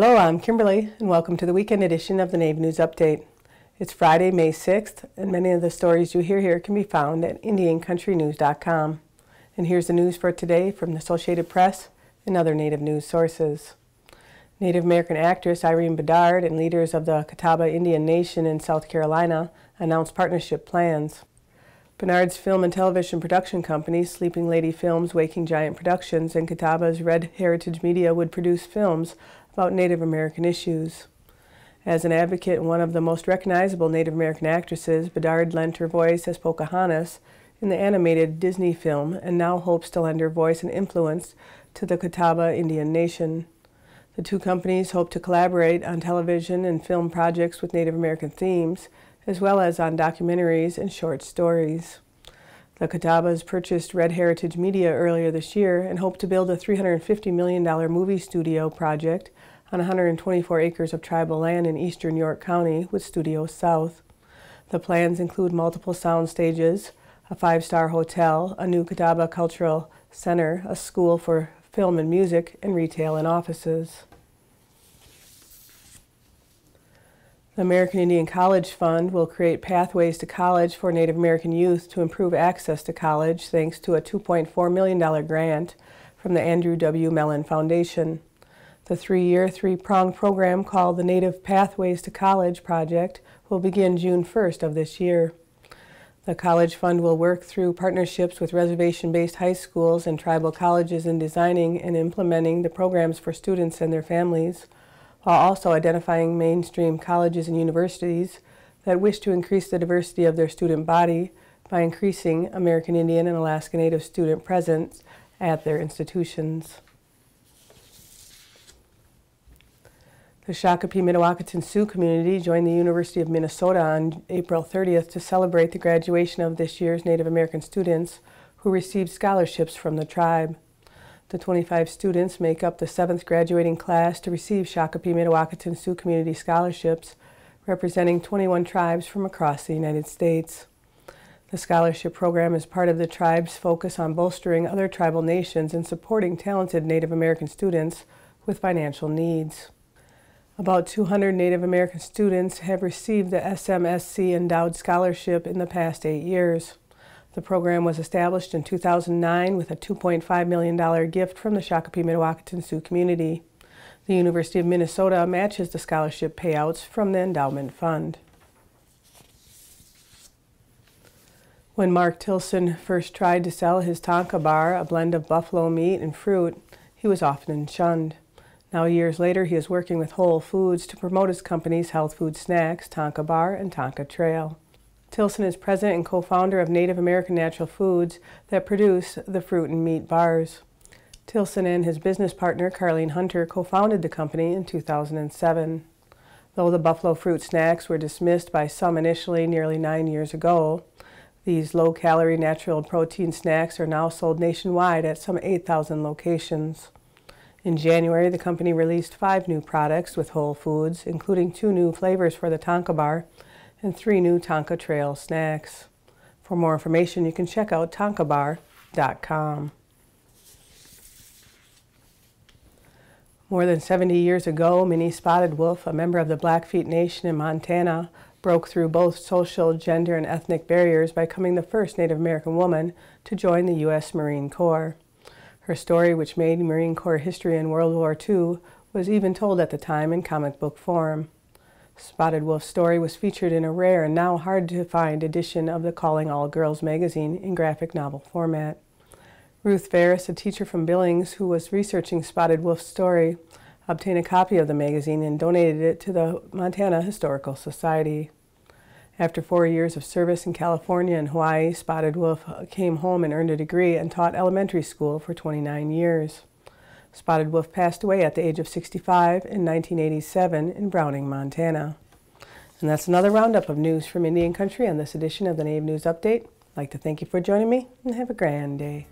Hello, I'm Kimberlie, and welcome to the weekend edition of the Native News Update. It's Friday, May 6th, and many of the stories you hear here can be found at IndianCountryNews.com. And here's the news for today from the Associated Press and other Native news sources. Native American actress Irene Bedard and leaders of the Catawba Indian Nation in South Carolina announced partnership plans. Bedard's film and television production company, Sleeping Lady Films, Waking Giant Productions, and Catawba's Red Heritage Media would produce films about Native American issues. As an advocate and one of the most recognizable Native American actresses, Bedard lent her voice as Pocahontas in the animated Disney film and now hopes to lend her voice and influence to the Catawba Indian Nation. The two companies hope to collaborate on television and film projects with Native American themes, as well as on documentaries and short stories. The Catawbas purchased Red Heritage Media earlier this year and hope to build a $350 million movie studio project on 124 acres of tribal land in eastern York County with Studios South. The plans include multiple sound stages, a five-star hotel, a new Catawba Cultural Center, a school for film and music, and retail and offices. The American Indian College Fund will create pathways to college for Native American youth to improve access to college thanks to a $2.4 million grant from the Andrew W. Mellon Foundation. The three-year, three-pronged program called the Native Pathways to College Project will begin June 1st of this year. The College Fund will work through partnerships with reservation-based high schools and tribal colleges in designing and implementing the programs for students and their families while also identifying mainstream colleges and universities that wish to increase the diversity of their student body by increasing American Indian and Alaska Native student presence at their institutions. The Shakopee Mdewakanton Sioux community joined the University of Minnesota on April 30th to celebrate the graduation of this year's Native American students who received scholarships from the tribe. The 25 students make up the seventh graduating class to receive Shakopee Mdewakanton Sioux Community Scholarships, representing 21 tribes from across the United States. The scholarship program is part of the tribe's focus on bolstering other tribal nations and supporting talented Native American students with financial needs. About 200 Native American students have received the SMSC Endowed Scholarship in the past eight years. The program was established in 2009 with a $2.5 million gift from the Shakopee Mdewakanton Sioux community. The University of Minnesota matches the scholarship payouts from the endowment fund. When Mark Tilsen first tried to sell his Tanka bar, a blend of buffalo meat and fruit, he was often shunned. Now, years later, he is working with Whole Foods to promote his company's health food snacks, Tanka Bar and Tanka Trail. Tilsen is president and co-founder of Native American Natural Foods that produce the fruit and meat bars. Tilsen and his business partner, Karlene Hunter, co-founded the company in 2007. Though the buffalo fruit snacks were dismissed by some initially nearly nine years ago, these low-calorie natural protein snacks are now sold nationwide at some 8,000 locations. In January, the company released five new products with Whole Foods, including two new flavors for the Tanka Bar and three new Tanka Trail snacks. For more information, you can check out tankabar.com. More than 70 years ago, Minnie Spotted Wolf, a member of the Blackfeet Nation in Montana, broke through both social, gender, and ethnic barriers by becoming the first Native American woman to join the U.S. Marine Corps. Her story, which made Marine Corps history in World War II, was even told at the time in comic book form. Spotted Wolf's story was featured in a rare and now hard to find edition of the Calling All Girls magazine in graphic novel format. Ruth Ferris, a teacher from Billings who was researching Spotted Wolf's story, obtained a copy of the magazine and donated it to the Montana Historical Society. After four years of service in California and Hawaii, Spotted Wolf came home and earned a degree and taught elementary school for 29 years. Spotted Wolf passed away at the age of 65 in 1987 in Browning, Montana. And that's another roundup of news from Indian Country on this edition of the Native News Update. I'd like to thank you for joining me and have a grand day.